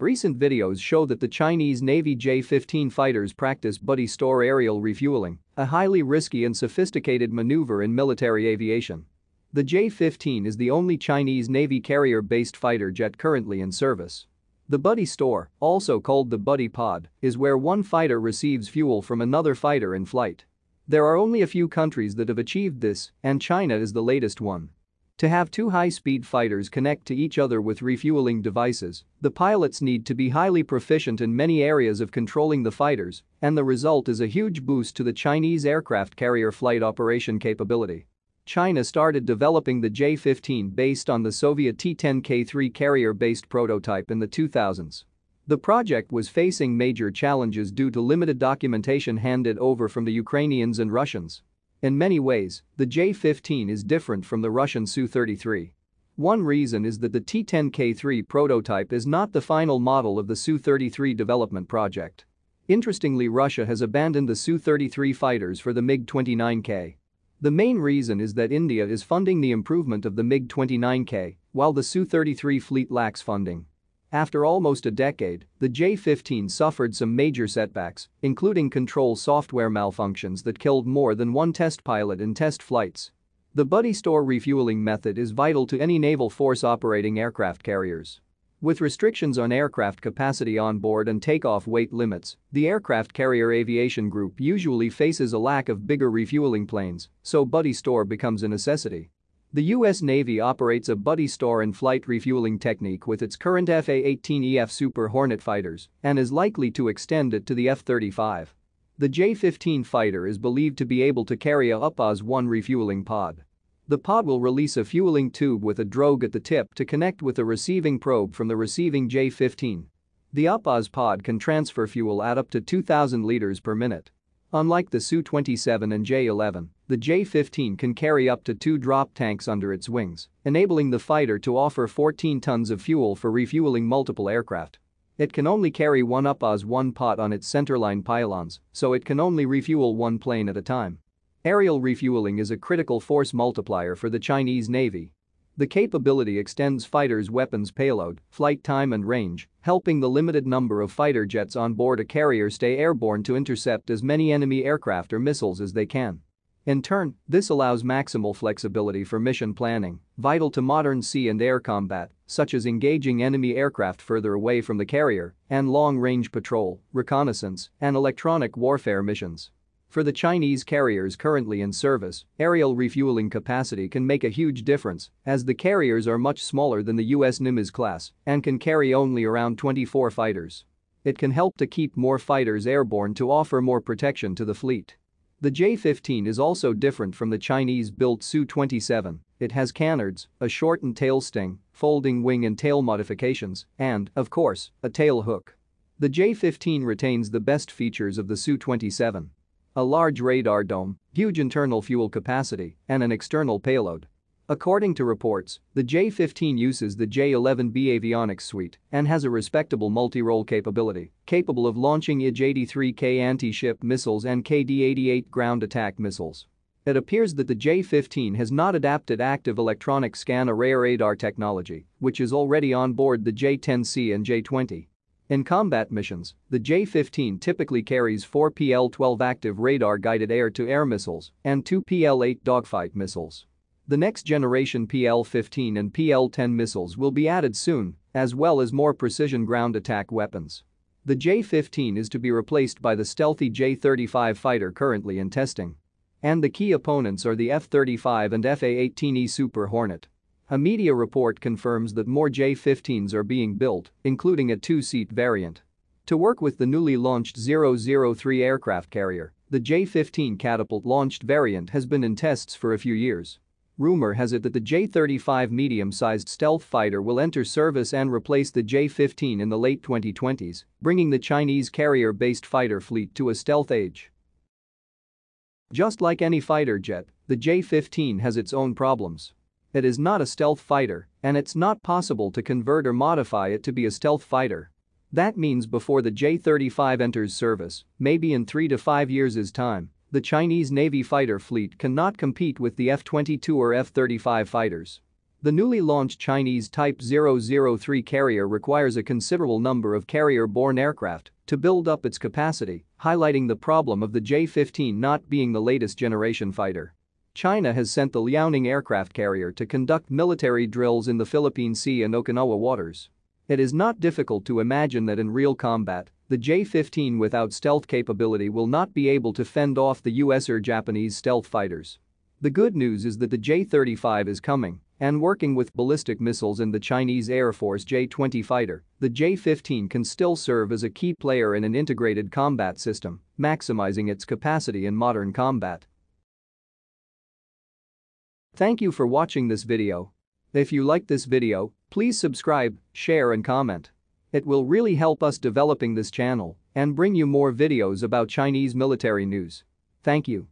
Recent videos show that the Chinese Navy J-15 fighters practice buddy store aerial refueling, a highly risky and sophisticated maneuver in military aviation. The J-15 is the only Chinese Navy carrier-based fighter jet currently in service. The buddy store, also called the buddy pod, is where one fighter receives fuel from another fighter in flight. There are only a few countries that have achieved this, and China is the latest one. To have two high-speed fighters connect to each other with refueling devices, the pilots need to be highly proficient in many areas of controlling the fighters, and the result is a huge boost to the Chinese aircraft carrier flight operation capability. China started developing the J-15 based on the Soviet T-10K3 carrier-based prototype in the 2000s. The project was facing major challenges due to limited documentation handed over from the Ukrainians and Russians. In many ways, the J-15 is different from the Russian Su-33. One reason is that the T-10K3 prototype is not the final model of the Su-33 development project. Interestingly Russia has abandoned the Su-33 fighters for the MiG-29K. The main reason is that India is funding the improvement of the MiG-29K, while the Su-33 fleet lacks funding. After almost a decade, the J-15 suffered some major setbacks, including control software malfunctions that killed more than one test pilot in test flights. The buddy store refueling method is vital to any naval force operating aircraft carriers. With restrictions on aircraft capacity on board and takeoff weight limits, the aircraft carrier aviation group usually faces a lack of bigger refueling planes, so buddy store becomes a necessity. The U.S. Navy operates a buddy store and flight refueling technique with its current FA-18EF Super Hornet fighters and is likely to extend it to the F-35. The J-15 fighter is believed to be able to carry a UPAZ-1 refueling pod. The pod will release a fueling tube with a drogue at the tip to connect with a receiving probe from the receiving J-15. The UPAS pod can transfer fuel at up to 2,000 liters per minute. Unlike the Su-27 and J-11, the J-15 can carry up to two drop tanks under its wings, enabling the fighter to offer 14 tons of fuel for refueling multiple aircraft. It can only carry one UPAZ-1 pot on its centerline pylons, so it can only refuel one plane at a time. Aerial refueling is a critical force multiplier for the Chinese Navy the capability extends fighters' weapons payload, flight time and range, helping the limited number of fighter jets on board a carrier stay airborne to intercept as many enemy aircraft or missiles as they can. In turn, this allows maximal flexibility for mission planning, vital to modern sea and air combat, such as engaging enemy aircraft further away from the carrier, and long-range patrol, reconnaissance, and electronic warfare missions. For the Chinese carriers currently in service, aerial refueling capacity can make a huge difference as the carriers are much smaller than the US Nimitz class and can carry only around 24 fighters. It can help to keep more fighters airborne to offer more protection to the fleet. The J-15 is also different from the Chinese-built Su-27, it has canards, a shortened tail sting, folding wing and tail modifications, and, of course, a tail hook. The J-15 retains the best features of the Su-27 a large radar dome, huge internal fuel capacity, and an external payload. According to reports, the J-15 uses the J-11B avionics suite and has a respectable multi-role capability, capable of launching YJ-83K anti-ship missiles and KD-88 ground attack missiles. It appears that the J-15 has not adapted active electronic scan array radar technology, which is already on board the J-10C and J-20. In combat missions, the J-15 typically carries 4 PL-12 active radar-guided air-to-air missiles and 2 PL-8 dogfight missiles. The next generation PL-15 and PL-10 missiles will be added soon, as well as more precision ground attack weapons. The J-15 is to be replaced by the stealthy J-35 fighter currently in testing. And the key opponents are the F-35 and FA-18E Super Hornet. A media report confirms that more J-15s are being built, including a two-seat variant. To work with the newly launched 003 aircraft carrier, the J-15 catapult-launched variant has been in tests for a few years. Rumor has it that the J-35 medium-sized stealth fighter will enter service and replace the J-15 in the late 2020s, bringing the Chinese carrier-based fighter fleet to a stealth age. Just like any fighter jet, the J-15 has its own problems. It is not a stealth fighter, and it's not possible to convert or modify it to be a stealth fighter. That means before the J-35 enters service, maybe in 3 to 5 years' time, the Chinese Navy fighter fleet cannot compete with the F-22 or F-35 fighters. The newly launched Chinese Type 003 carrier requires a considerable number of carrier-borne aircraft to build up its capacity, highlighting the problem of the J-15 not being the latest generation fighter. China has sent the Liaoning aircraft carrier to conduct military drills in the Philippine Sea and Okinawa waters. It is not difficult to imagine that in real combat, the J-15 without stealth capability will not be able to fend off the US or Japanese stealth fighters. The good news is that the J-35 is coming, and working with ballistic missiles and the Chinese Air Force J-20 fighter, the J-15 can still serve as a key player in an integrated combat system, maximizing its capacity in modern combat. Thank you for watching this video. If you liked this video, please subscribe, share and comment. It will really help us developing this channel and bring you more videos about Chinese military news. Thank you.